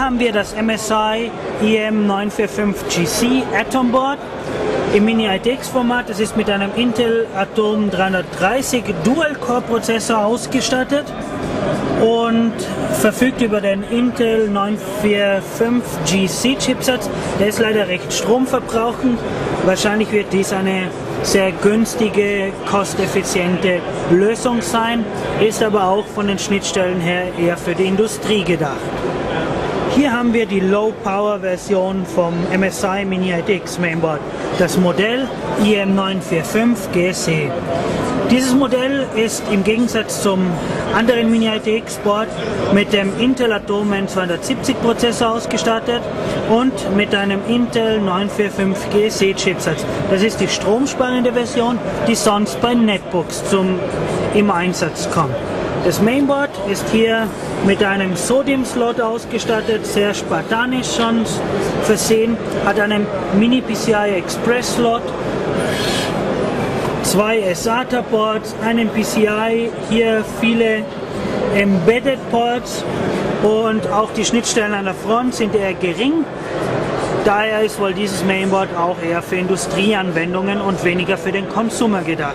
haben wir das MSI EM945GC Atom Board im Mini-ITX-Format. Das ist mit einem Intel Atom 330 Dual-Core-Prozessor ausgestattet und verfügt über den Intel 945GC Chipsatz. Der ist leider recht stromverbrauchend. Wahrscheinlich wird dies eine sehr günstige, kosteffiziente Lösung sein, ist aber auch von den Schnittstellen her eher für die Industrie gedacht. Hier haben wir die Low-Power-Version vom MSI Mini ITX Mainboard, das Modell IM945 GSC. Dieses Modell ist im Gegensatz zum anderen Mini ITX Board mit dem Intel Atom N270 Prozessor ausgestattet und mit einem Intel 945 GSC Chipsatz. Das ist die stromsparende Version, die sonst bei Netbooks zum, im Einsatz kommt. Das Mainboard ist hier mit einem Sodium-Slot ausgestattet, sehr spartanisch schon versehen, hat einen Mini-PCI Express-Slot, zwei SATA-Ports, einen PCI, hier viele Embedded Ports und auch die Schnittstellen an der Front sind eher gering. Daher ist wohl dieses Mainboard auch eher für Industrieanwendungen und weniger für den Konsumer gedacht.